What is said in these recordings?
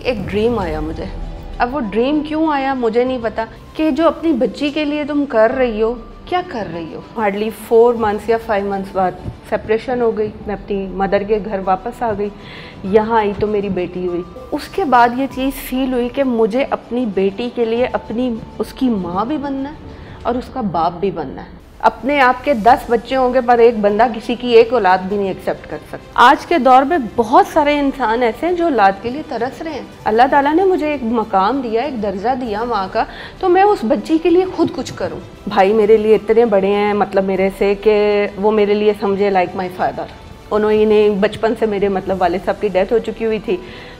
एक ड्रीम आया मुझे। अब वो ड्रीम क्यों आया, मुझे नहीं पता। कि जो अपनी बच्ची के लिए तुम कर रही हो, क्या कर रही हो? हार्डली फोर मंथ्स या फाइव मंथ्स बाद सेपरेशन हो गई, मैं अपनी मदर के घर वापस आ गई। यहाँ आई तो मेरी बेटी हुई। उसके बाद ये चीज़ फील हुई कि मुझे अपनी बेटी के लिए अपनी, उसकी माँ भी बनना है और उसका बाप भी बनना है। अपने आप के दस बच्चे होंगे, पर एक बंदा किसी की एक औलाद भी नहीं एक्सेप्ट कर सकता। आज के दौर में बहुत सारे इंसान ऐसे हैं जो औलाद के लिए तरस रहे हैं। अल्लाह ताला ने मुझे एक मकाम दिया, एक दर्जा दिया माँ का तो मैं उस बच्ची के लिए खुद कुछ करूँ। भाई मेरे लिए इतने बड़े हैं मतलब मेरे से कि वो मेरे लिए समझे लाइक माई फादर उन्होंने बचपन से मेरे मतलब वाले साहब की डेथ हो चुकी हुई थी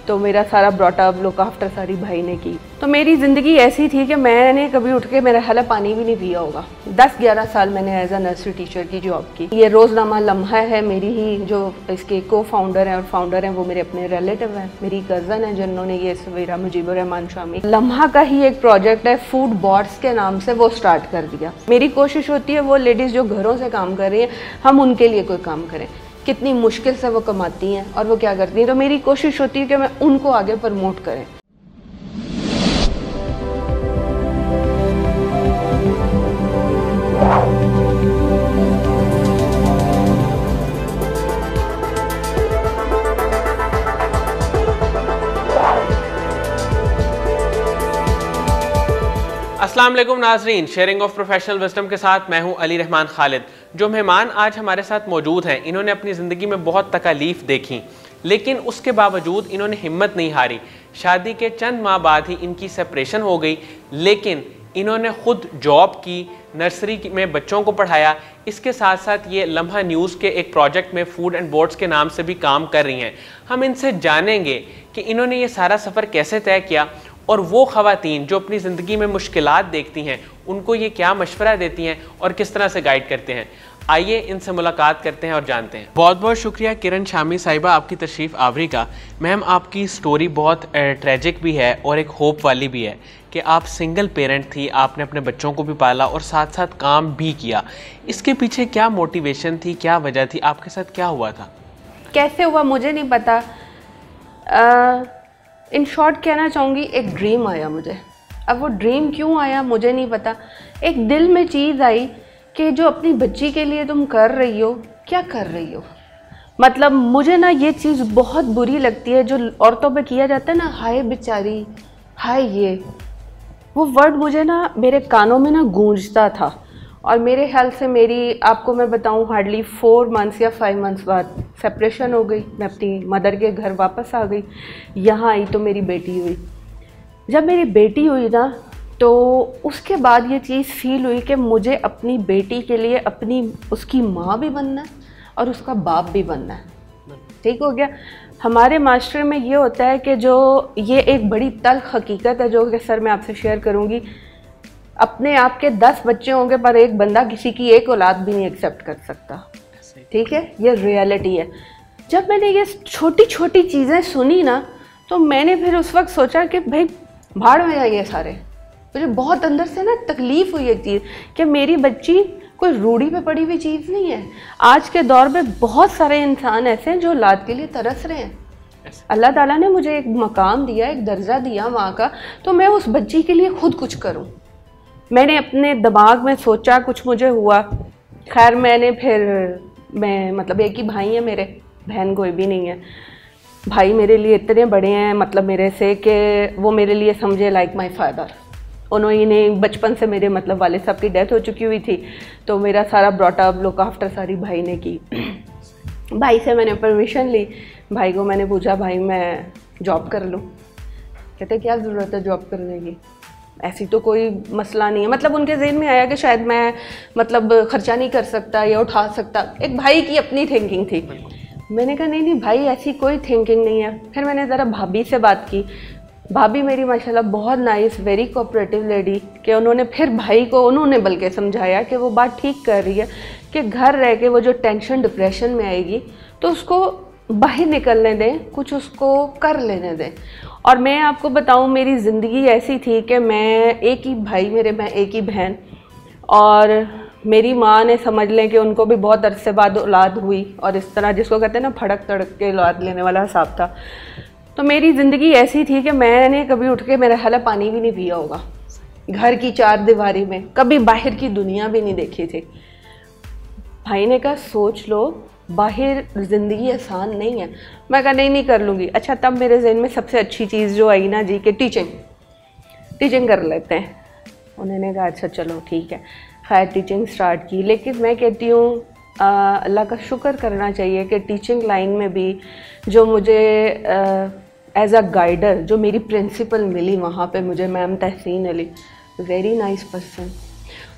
तो मेरा सारा ब्रॉटअप लुक आफ्टर सारी भाई ने की। तो मेरी ज़िंदगी ऐसी थी कि मैंने कभी उठ के मेरा हला पानी भी नहीं पिया होगा। दस ग्यारह साल मैंने एज अ नर्सरी टीचर की जॉब की। ये रोज़नामा लम्हा है, मेरी ही जो इसके को फाउंडर हैं और फाउंडर हैं, वो मेरे अपने रिलेटिव हैं, मेरी कज़न है जिन्होंने ये सवेरा मुजीबर शामी लम्हा का ही एक प्रोजेक्ट है फ़ूड बॉट्स के नाम से वो स्टार्ट कर दिया। मेरी कोशिश होती है वो लेडीज़ जो घरों से काम कर रही हैं, हम उनके लिए कोई काम करें। कितनी मुश्किल से वो कमाती हैं और वो क्या करती हैं? तो मेरी कोशिश होती है कि मैं उनको आगे प्रमोट करें। अस्सलाम वालेकुम नाजरीन शेयरिंग ऑफ़ प्रोफेशनल विजडम के साथ मैं हूँ अली रहमान खालिद। जो मेहमान आज हमारे साथ मौजूद हैं, इन्होंने अपनी ज़िंदगी में बहुत तकालीफ देखी, लेकिन उसके बावजूद इन्होंने हिम्मत नहीं हारी। शादी के चंद माह बाद ही इनकी सेपरेशन हो गई, लेकिन इन्होंने खुद जॉब की नर्सरी में बच्चों को पढ़ाया। इसके साथ साथ ये लम्हा न्यूज़ के एक प्रोजेक्ट में फ़ूड एंड बोर्ड्स के नाम से भी काम कर रही हैं। हम इनसे जानेंगे कि इन्होंने ये सारा सफ़र कैसे तय किया और वो ख़वातीन जो अपनी ज़िंदगी में मुश्किल देखती हैं उनको ये क्या मशवरा देती हैं और किस तरह से गाइड करते हैं? आइए इनसे मुलाकात करते हैं और जानते हैं। बहुत बहुत शुक्रिया किरण शामी साहिबा आपकी तशरीफ़ आवरी का। मैम आपकी स्टोरी बहुत ट्रेजिक भी है और एक होप वाली भी है कि आप सिंगल पेरेंट थी आपने अपने बच्चों को भी पाला और साथ साथ काम भी किया। इसके पीछे क्या मोटिवेशन थी क्या वजह थी? आपके साथ क्या हुआ था? कैसे हुआ मुझे नहीं पता। आ, इन शॉर्ट कहना चाहूँगी, एक ड्रीम आया मुझे। अब वो ड्रीम क्यों आया, मुझे नहीं पता। एक दिल में चीज़ आई कि जो अपनी बच्ची के लिए तुम कर रही हो, क्या कर रही हो? मतलब मुझे ना ये चीज़ बहुत बुरी लगती है, जो औरतों पे किया जाता है ना, हाय बेचारी, हाय ये। वो वर्ड मुझे ना मेरे कानों में ना गूंजता था। और मेरे ख्याल से मेरी, आपको मैं बताऊँ हार्डली फोर मंथ्स या फाइव मंथ्स बाद सेपरेशन हो गई। मैं अपनी मदर के घर वापस आ गई। यहाँ आई तो मेरी बेटी हुई। जब मेरी बेटी हुई ना तो उसके बाद ये चीज़ फील हुई कि मुझे अपनी बेटी के लिए अपनी, उसकी माँ भी बनना है और उसका बाप भी बनना है। ठीक हो गया? हमारे मास्टर में ये होता है कि जो, ये एक बड़ी तल्ख हकीकत है जो कि सर मैं आपसे शेयर करूँगी। अपने आप के दस बच्चे होंगे पर एक बंदा किसी की एक औलाद भी नहीं एक्सेप्ट कर सकता। ठीक है? ये रियलिटी है। जब मैंने ये छोटी छोटी चीज़ें सुनी ना तो मैंने फिर उस वक्त सोचा कि भाई भाड़ में जाइए सारे। मुझे बहुत अंदर से ना तकलीफ़ हुई एक चीज़ कि मेरी बच्ची कोई रूढ़ी पे पड़ी हुई चीज़ नहीं है। आज के दौर में बहुत सारे इंसान ऐसे हैं जो औलाद के लिए तरस रहे हैं। अल्लाह ताला ने मुझे एक मकाम दिया एक दर्जा दिया माँ का तो मैं उस बच्ची के लिए खुद कुछ करूँ। मैंने अपने दिमाग में सोचा, कुछ मुझे हुआ। खैर, मैंने फिर, मैं मतलब एक ही भाई है मेरे, बहन कोई भी नहीं है। भाई मेरे लिए इतने बड़े हैं मतलब मेरे से कि वो मेरे लिए समझे लाइक माई फादर उन्होंने बचपन से मेरे मतलब वाले साहब की डेथ हो चुकी हुई थी तो मेरा सारा ब्रॉटअप लुक आफ्टर सारी भाई ने की। भाई से मैंने परमिशन ली। भाई को मैंने पूछा, भाई, मैं जॉब कर लूँ? कहते, क्या ज़रूरत है जॉब करने की? ऐसी तो कोई मसला नहीं है। मतलब उनके जहन में आया कि शायद मैं मतलब ख़र्चा नहीं कर सकता या उठा सकता। एक भाई की अपनी थिंकिंग थी। मैंने कहा नहीं नहीं भाई ऐसी कोई थिंकिंग नहीं है। फिर मैंने ज़रा भाभी से बात की। भाभी मेरी माशाल्लाह बहुत नाइस वेरी कोऑपरेटिव लेडी कि उन्होंने फिर भाई को उन्होंने बल्कि समझाया कि वो बात ठीक कर रही है कि घर रह के वो जो टेंशन डिप्रेशन में आएगी तो उसको बाहर निकलने दें कुछ उसको कर लेने दें। और मैं आपको बताऊँ, मेरी ज़िंदगी ऐसी थी कि मैं एक ही भाई, मेरे, मैं एक ही बहन। और मेरी माँ ने समझ लें कि उनको भी बहुत अरसे बाद औलाद हुई और इस तरह जिसको कहते हैं ना फड़क तड़क के औलाद लेने वाला हिसाब था। तो मेरी ज़िंदगी ऐसी थी कि मैंने कभी उठ के, मेरा ख्याल पानी भी नहीं पिया होगा। घर की चार दीवारी में, कभी बाहर की दुनिया भी नहीं देखी थी। भाई ने कहा, सोच लो बाहर ज़िंदगी आसान नहीं है। मैं कहा, नहीं नहीं कर लूँगी। अच्छा तब मेरे जहन में सबसे अच्छी चीज़ जो आई ना जी, के टीचिंग टीचिंग कर लेते हैं। उन्होंने कहा अच्छा चलो, ठीक है। खैर टीचिंग स्टार्ट की। लेकिन मैं कहती हूँ अल्लाह का शुक्र करना चाहिए कि टीचिंग लाइन में भी जो मुझे एज अ गाइडर जो मेरी प्रिंसिपल मिली, वहाँ पे मुझे ma'am Tahseen Ali very nice person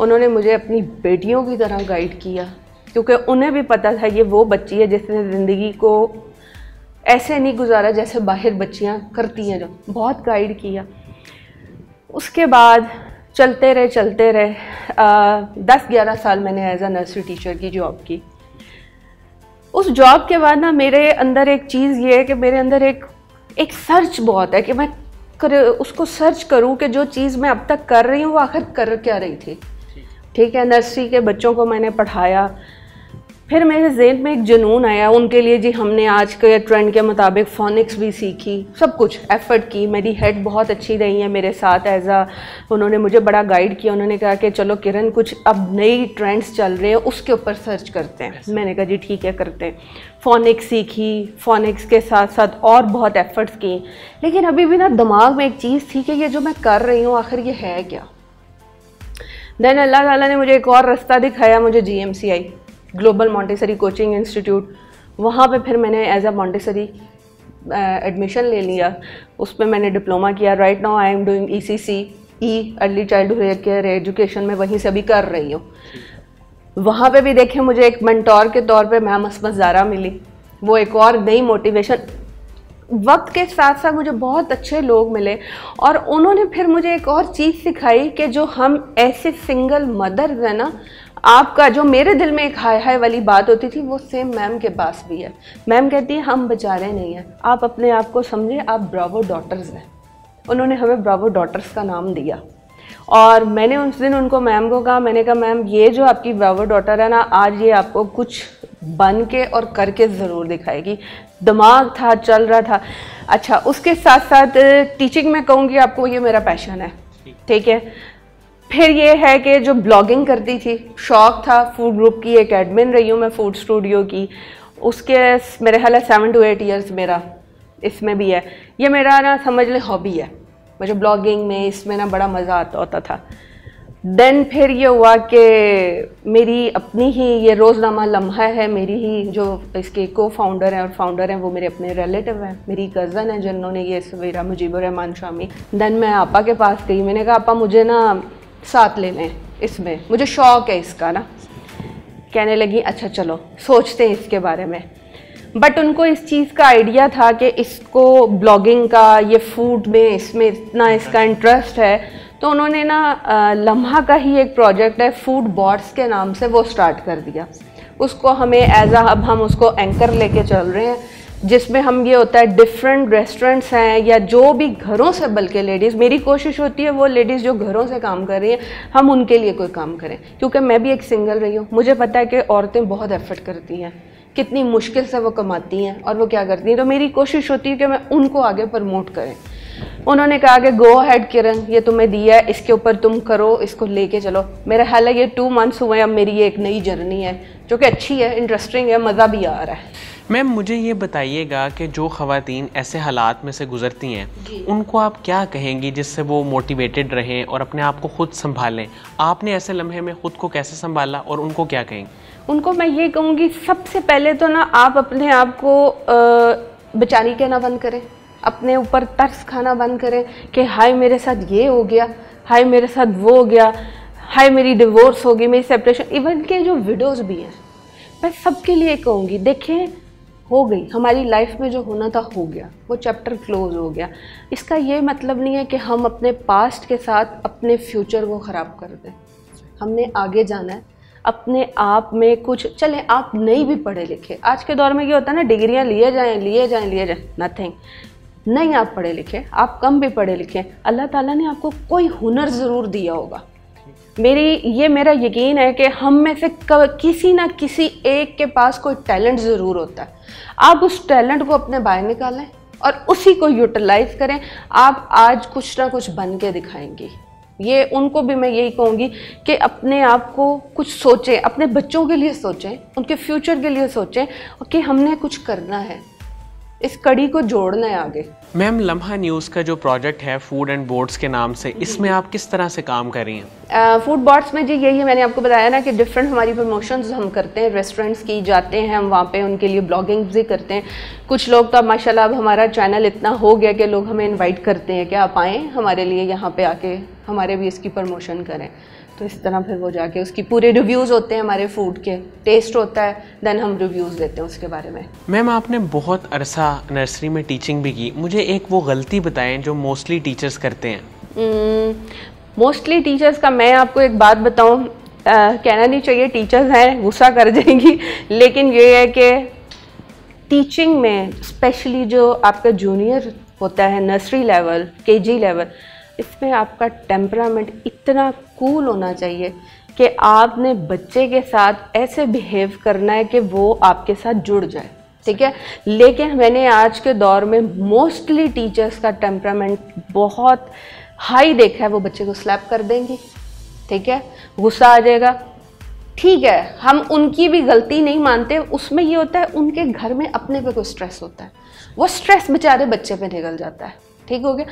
उन्होंने मुझे अपनी बेटियों की तरह गाइड किया। क्योंकि उन्हें भी पता था ये वो बच्ची है जिसने ज़िंदगी को ऐसे नहीं गुजारा जैसे बाहर बच्चियाँ करती हैं जो बहुत गाइड किया। उसके बाद चलते रहे चलते रहे। दस ग्यारह साल मैंने एज अ नर्सरी टीचर की जॉब की। उस जॉब के बाद ना मेरे अंदर एक चीज़ ये है कि मेरे अंदर एक एक सर्च बहुत है कि मैं कर उसको सर्च करूँ कि जो चीज़ मैं अब तक कर रही हूँ वो आखिर कर क्या रही थी। ठीक। है नर्सरी के बच्चों को मैंने पढ़ाया फिर मेरे जेन में एक जुनून आया उनके लिए जी हमने आज के ट्रेंड के मुताबिक फोनिक्स भी सीखी सब कुछ एफ़र्ट की मेरी हेड बहुत अच्छी रही है मेरे साथ एज आ उन्होंने मुझे बड़ा गाइड किया उन्होंने कहा कि चलो किरण कुछ अब नई ट्रेंड्स चल रहे हैं उसके ऊपर सर्च करते हैं। मैंने कहा जी ठीक है करते हैं। फोनिक्स सीखी फोनिक्स के साथ साथ और बहुत एफ़र्ट्स की। लेकिन अभी भी ना दिमाग में एक चीज़ थी कि ये जो मैं कर रही हूँ आखिर ये है क्या? देन अल्लाह ताला ने मुझे एक और रास्ता दिखाया मुझे G M C I global Montessori coaching institute, वहाँ पे फिर मैंने एज अ मॉन्टेसरी एडमिशन ले लिया। उस पर मैंने डिप्लोमा किया। Right now I am doing E C C E early child care education में वहीं से अभी कर रही हूँ। वहाँ पे भी देखें मुझे एक मंटोर के तौर पे मैम असमत ज़ारा मिली। वो एक और नई मोटिवेशन वक्त के साथ साथ मुझे बहुत अच्छे लोग मिले और उन्होंने फिर मुझे एक और चीज़ सिखाई कि जो हम ऐसे सिंगल मदर्स हैं ना आपका जो मेरे दिल में एक हाय हाय वाली बात होती थी वो सेम मैम के पास भी है। मैम कहती है हम बेचारे नहीं हैं। आप अपने आप को समझे आप ब्रावो डॉटर्स हैं। उन्होंने हमें ब्रावो डॉटर्स का नाम दिया। और मैंने उस दिन उनको मैम को कहा मैंने कहा मैम ये जो आपकी ब्रावो डॉटर है ना आज ये आपको कुछ बन के और करके ज़रूर दिखाएगी। दिमाग था चल रहा था। अच्छा उसके साथ साथ टीचिंग में कहूँगी आपको ये मेरा पैशन है। ठीक है? फिर ये है कि जो ब्लॉगिंग करती थी, शौक था फ़ूड ग्रुप की, एक एडमिन रही हूँ मैं फ़ूड स्टूडियो की। उसके मेरे ख्याल है सेवन टू एट ईयर्स मेरा, इसमें भी है। ये मेरा ना समझ लें हॉबी है। मुझे ब्लॉगिंग में इसमें ना बड़ा मज़ा आता होता था। देन फिर ये हुआ कि मेरी अपनी ही ये रोज़नामा लम्हा है, मेरी ही जो इसके को फाउंडर हैं और फाउंडर हैं, वो मेरे अपने रिलेटिव हैं। मेरी कज़न है जिन्होंने ये सवेरा मुजीबर शामी देन मैं आपा के पास गई। मैंने कहा, आपा, मुझे ना साथ ले लें इसमें। मुझे शौक़ है इसका ना। कहने लगी अच्छा चलो, सोचते हैं इसके बारे में। बट उनको इस चीज़ का आइडिया था कि इसको ब्लॉगिंग का, ये फ़ूड में, इसमें इतना इसका इंटरेस्ट है। तो उन्होंने ना लम्हा का ही एक प्रोजेक्ट है फ़ूड बॉट्स के नाम से, वो स्टार्ट कर दिया। उसको हमें एज अ अब हम उसको एंकर लेके चल रहे हैं। जिसमें हम ये होता है डिफरेंट रेस्टोरेंट्स हैं या जो भी घरों से, बल्कि लेडीज़ मेरी कोशिश होती है वो लेडीज़ जो घरों से काम कर रही हैं, हम उनके लिए कोई काम करें। क्योंकि मैं भी एक सिंगल रही हूँ। मुझे पता है कि औरतें बहुत एफर्ट करती हैं। कितनी मुश्किल से वो कमाती हैं और वो क्या करती हैं? तो मेरी कोशिश होती है कि मैं उनको आगे प्रमोट करें। उन्होंने कहा कि गो हैड किरण ये तुम्हें दिया है, इसके ऊपर तुम करो, इसको लेके चलो। मेरा ख्याल है ये टू मंथ्स हुए हैं, अब मेरी ये एक नई जर्नी है, जो कि अच्छी है इंटरेस्टिंग है, मज़ा भी आ रहा है। मैम मुझे ये बताइएगा कि जो ख़वातीन ऐसे हालात में से गुज़रती हैं उनको आप क्या कहेंगी जिससे वो मोटिवेटेड रहें और अपने आप को ख़ुद संभालें? आपने ऐसे लम्हे में ख़ुद को कैसे संभाला और उनको क्या कहेंगी? उनको मैं ये कहूँगी सबसे पहले तो ना आप अपने आप को बेचारी कहना बंद करें। अपने ऊपर तर्स खाना बंद करें कि हाय मेरे साथ ये हो गया हाय मेरे साथ वो हो गया हाय मेरी डिवोर्स होगी मेरी सेपरेशन इवन के जो विडोज़ भी हैं मैं सबके लिए कहूँगी देखें हो गई, हमारी लाइफ में जो होना था हो गया, वो चैप्टर क्लोज हो गया। इसका ये मतलब नहीं है कि हम अपने पास्ट के साथ अपने फ्यूचर को ख़राब कर दें। हमने आगे जाना है, अपने आप में कुछ, चले, आप नहीं भी पढ़े लिखे। आज के दौर में ये होता है ना, डिग्रियाँ लिए जाएँ लिए जाएँ लिए जाएँ नथिंग नहीं आप पढ़े लिखे, आप कम भी पढ़े लिखे, अल्लाह ताला ने आपको कोई हुनर ज़रूर दिया होगा। मेरी, ये मेरा यकीन है कि हम में से किसी ना किसी एक के पास कोई टैलेंट ज़रूर होता है। आप उस टैलेंट को अपने बाहर निकालें और उसी को यूटिलाइज करें। आप आज कुछ ना कुछ बन के दिखाएँगी। ये, उनको भी मैं यही कहूँगी कि अपने आप को कुछ सोचें, अपने बच्चों के लिए सोचें, उनके फ्यूचर के लिए सोचें कि हमने कुछ करना है। इस कड़ी को जोड़ना है आगे। मैम लम्हा न्यूज़ का जो प्रोजेक्ट है फ़ूड एंड बोर्ड्स के नाम से इसमें आप किस तरह से काम कर रही हैं? फ़ूड बोर्ड्स में जी यही है मैंने आपको बताया ना कि डिफरेंट हमारी प्रमोशंस हम करते हैं रेस्टोरेंट्स की जाते हैं हम वहाँ पे उनके लिए ब्लॉगिंग भी करते हैं। कुछ लोग तो माशाल्लाह अब हमारा चैनल इतना हो गया कि लोग हमें इन्वाइट करते हैं कि आप आएँ हमारे लिए यहाँ पर आके हमारे भी इसकी प्रमोशन करें। तो इस तरह फिर वो जाके उसकी पूरे रिव्यूज़ होते हैं हमारे फ़ूड के। टेस्ट होता है देन हम रिव्यूज़ देते हैं उसके बारे में। मैम आपने बहुत अरसा नर्सरी में टीचिंग भी की। मुझे एक वो गलती बताएँ जो मोस्टली टीचर्स करते हैं। मोस्टली hmm, टीचर्स का मैं आपको एक बात बताऊँ कहना नहीं चाहिए टीचर्स हैं गुस्सा कर जाएँगी। लेकिन ये है कि टीचिंग में स्पेशली जो आपका जूनियर होता है नर्सरी लेवल केजी लेवल इसमें आपका टेम्परामेंट इतना कूल होना चाहिए कि आपने बच्चे के साथ ऐसे बिहेव करना है कि वो आपके साथ जुड़ जाए, ठीक है? लेकिन मैंने आज के दौर में मोस्टली टीचर्स का टेम्परामेंट बहुत हाई देखा है, वो बच्चे को स्लैप कर देंगी, ठीक है? गुस्सा आ जाएगा। ठीक है, हम उनकी भी गलती नहीं मानते, उसमें ये होता है, उनके घर में अपने पे कोई स्ट्रेस होता है। वो स्ट्रेस बेचारे बच्चे पे निकल जाता है, ठीक हो गया?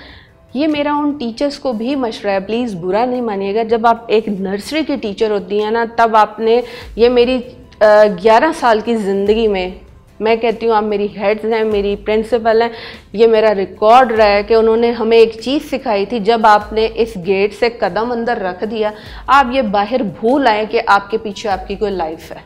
ये मेरा उन टीचर्स को भी मशरा है। प्लीज़ बुरा नहीं मानिएगा। जब आप एक नर्सरी की टीचर होती हैं ना, तब आपने ये मेरी ग्यारह साल की ज़िंदगी में, मैं कहती हूँ, आप मेरी हेड्स हैं, मेरी प्रिंसिपल हैं, ये मेरा रिकॉर्ड रहा है कि उन्होंने हमें एक चीज़ सिखाई थी। जब आपने इस गेट से कदम अंदर रख दिया, आप ये बाहर भूल आए कि आपके पीछे आपकी कोई लाइफ है।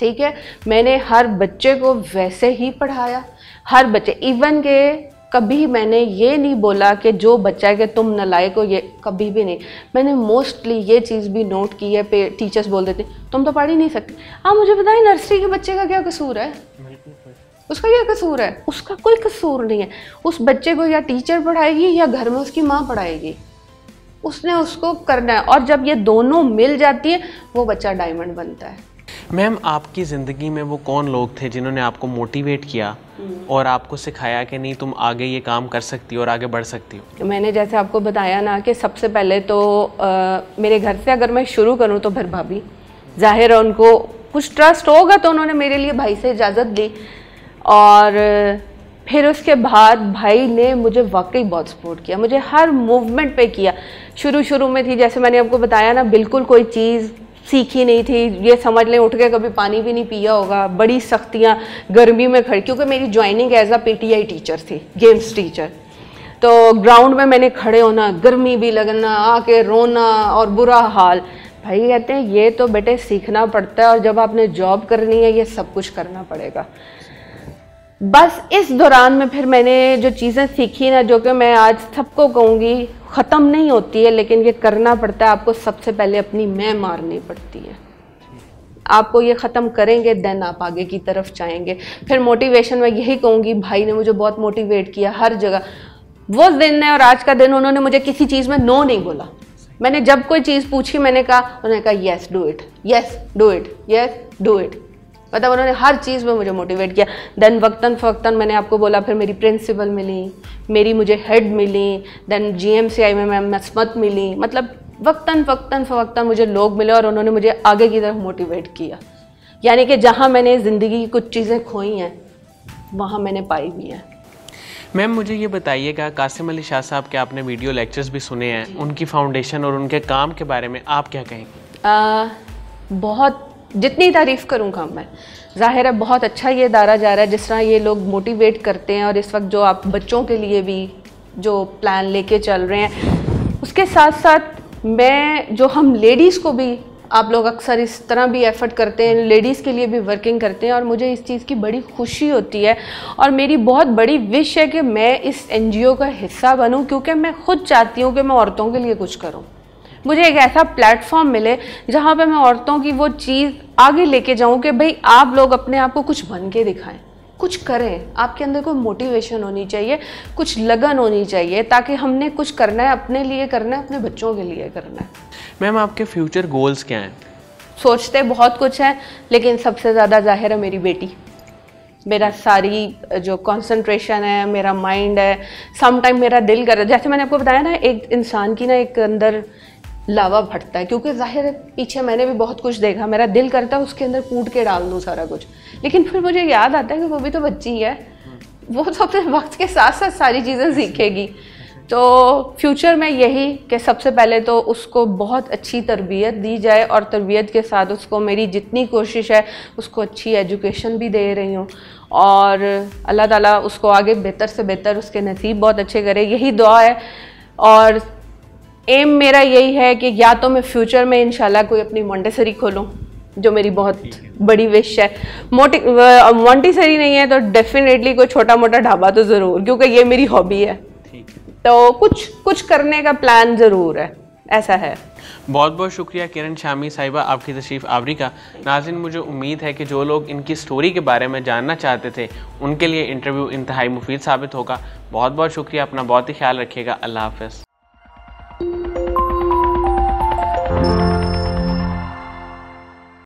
ठीक है? मैंने हर बच्चे को वैसे ही पढ़ाया। हर बच्चे इवन के कभी मैंने ये नहीं बोला कि जो बच्चा है कि तुम नलायक हो ये कभी भी नहीं। मैंने मोस्टली ये चीज़ भी नोट की है पे टीचर्स बोल देते तुम तो पढ़ ही नहीं सकते। हाँ मुझे बताए नर्सरी के बच्चे का क्या कसूर है? उसका क्या कसूर है? उसका कोई कसूर नहीं है। उस बच्चे को या टीचर पढ़ाएगी या घर में उसकी माँ पढ़ाएगी। उसने उसको करना है। और जब ये दोनों मिल जाती है वो बच्चा डायमंड बनता है। मैम आपकी ज़िंदगी में वो कौन लोग थे जिन्होंने आपको मोटिवेट किया हम्म। और आपको सिखाया कि नहीं तुम आगे ये काम कर सकती हो और आगे बढ़ सकती हो? मैंने जैसे आपको बताया ना कि सबसे पहले तो आ, मेरे घर से अगर मैं शुरू करूँ तो फिर भाभी। ज़ाहिर है उनको कुछ ट्रस्ट होगा तो उन्होंने मेरे लिए भाई से इजाज़त दी। और फिर उसके बाद भाई ने मुझे वाकई बहुत सपोर्ट किया मुझे हर मूवमेंट पे किया। शुरू शुरू में थी जैसे मैंने आपको बताया ना बिल्कुल कोई चीज़ सीखी नहीं थी, ये समझ लें, उठ के कभी पानी भी नहीं पिया होगा। बड़ी सख्तियाँ गर्मी में खड़ी, क्योंकि मेरी joining as a PTI teacher थी गेम्स टीचर तो ग्राउंड में मैंने खड़े होना, गर्मी भी लगना, आके रोना और बुरा हाल। भाई कहते हैं, ये तो बेटे सीखना पड़ता है और जब आपने जॉब करनी है, ये सब कुछ करना पड़ेगा। बस इस दौरान में फिर मैंने जो चीज़ें सीखी ना, जो कि मैं आज सबको कहूँगी, ख़त्म नहीं होती है, लेकिन ये करना पड़ता है, आपको सबसे पहले अपनी मैं मारनी पड़ती है। आपको ये ख़त्म करेंगे देन आप आगे की तरफ़ जाएँगे। फिर मोटिवेशन मैं यही कहूँगी, भाई ने मुझे बहुत मोटिवेट किया हर जगह। वो दिन है और आज का दिन, उन्होंने मुझे किसी चीज़ में नो नहीं बोला। मैंने जब कोई चीज़ पूछी, मैंने कहा, उन्होंने कहा yes do it yes do it yes do it मतलब उन्होंने हर चीज़ में मुझे मोटिवेट किया। देन वक्तन फ़क्तन मैंने आपको बोला फिर मेरी प्रिंसिपल मिली मेरी मुझे head milli then G M C I में मैम मस्मत मिली। मतलब वक्तन फ़क्तन फ़वक्तन मुझे लोग मिले और उन्होंने मुझे आगे की तरफ़ मोटिवेट किया। यानी कि जहाँ मैंने ज़िंदगी की कुछ चीज़ें खोई हैं वहाँ मैंने पाई भी हैं। मैम मुझे ये बताइएगा कासिम अली शाह साहब के आपने वीडियो लेक्चर्स भी सुने हैं उनकी फाउंडेशन और उनके काम के बारे में आप क्या कहेंगे? बहुत जितनी तारीफ़ करूँगा मैं। ज़ाहिर है, बहुत अच्छा ये दारा जा रहा है, जिस तरह ये लोग मोटिवेट करते हैं और इस वक्त जो आप बच्चों के लिए भी जो प्लान लेके चल रहे हैं, उसके साथ साथ मैं, जो हम लेडीज़ को भी, आप लोग अक्सर इस तरह भी एफ़र्ट करते हैं लेडीज़ के लिए भी वर्किंग करते हैं और मुझे इस चीज़ की बड़ी खुशी होती है और मेरी बहुत बड़ी विश है कि मैं इस एनजीओ का हिस्सा बनूं, क्योंकि मैं खुद चाहती हूँ कि मैं औरतों के लिए कुछ करूँ। मुझे एक ऐसा प्लेटफॉर्म मिले जहाँ पे मैं औरतों की वो चीज़ आगे लेके जाऊँ कि भाई आप लोग अपने आप को कुछ बन के दिखाएँ कुछ करें। आपके अंदर कोई मोटिवेशन होनी चाहिए कुछ लगन होनी चाहिए ताकि हमने कुछ करना है अपने लिए करना है अपने बच्चों के लिए करना है। मैम आपके फ्यूचर गोल्स क्या हैं? सोचते बहुत कुछ है लेकिन सबसे ज़्यादा ज़ाहिर है मेरी बेटी। मेरा सारी जो कंसंट्रेशन है मेरा माइंड है सम टाइम मेरा दिल कर जैसे मैंने आपको बताया ना एक इंसान की ना एक अंदर लावा फटता है, क्योंकि ज़ाहिर है, पीछे मैंने भी बहुत कुछ देखा, मेरा दिल करता है उसके अंदर कूट के डाल दूँ सारा कुछ। लेकिन फिर मुझे याद आता है कि वो भी तो बच्ची है वो तो अपने वक्त के साथ साथ सारी चीज़ें सीखेगी। तो फ्यूचर में यही कि सबसे पहले तो उसको बहुत अच्छी तरबियत दी जाए और तरबियत के साथ उसको मेरी जितनी कोशिश है, उसको अच्छी एजुकेशन भी दे रही हूँ। और अल्लाह ताला उसको आगे बेहतर से बेहतर उसके नसीब बहुत अच्छे करे, यही दुआ है। और एम मेरा यही है कि या तो मैं फ्यूचर में इंशाल्लाह कोई अपनी मोंटेसरी खोलूँ जो मेरी बहुत बड़ी विश है। मोटी मोंटेसरी नहीं है तो डेफिनेटली कोई छोटा मोटा ढाबा तो ज़रूर क्योंकि ये मेरी हॉबी है। तो कुछ कुछ करने का प्लान ज़रूर है ऐसा है। बहुत बहुत शुक्रिया किरण शामी साहिबा आपकी तशरीफ़ आवरी का। नाजिन मुझे उम्मीद है कि जो लोग इनकी स्टोरी के बारे में जानना चाहते थे उनके लिए इंटरव्यू इंतहाई मुफीद साबित होगा। बहुत बहुत शुक्रिया अपना बहुत ही ख्याल रखिएगा। अल्लाह हाफ़